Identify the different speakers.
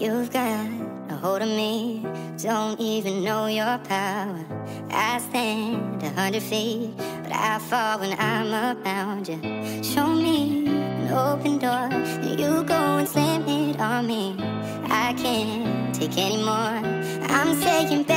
Speaker 1: You've got a hold of me. Don't even know your power. I stand a hundred feet, but I fall when I'm around you. Show me an open door, and you go and slam it on me. I can't take anymore. I'm saying.